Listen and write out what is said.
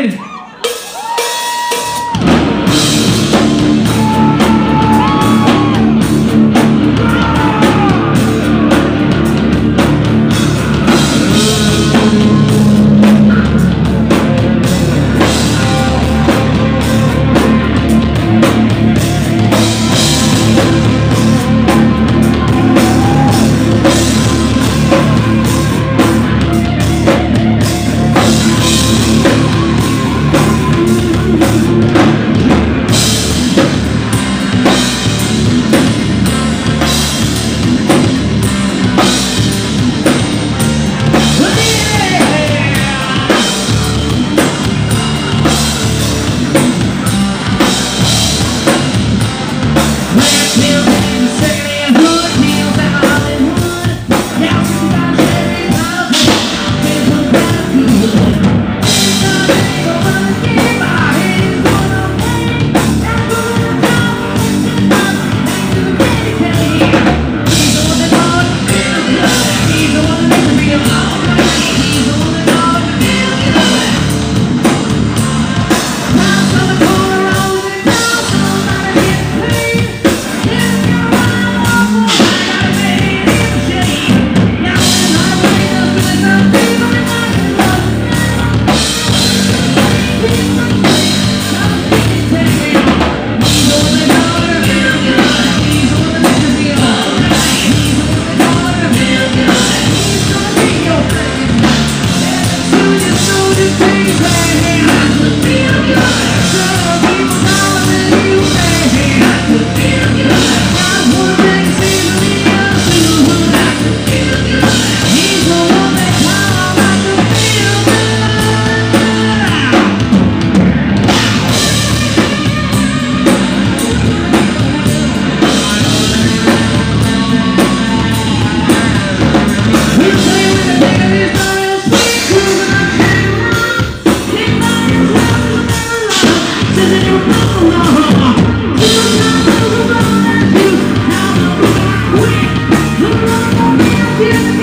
Ryan. Yeah.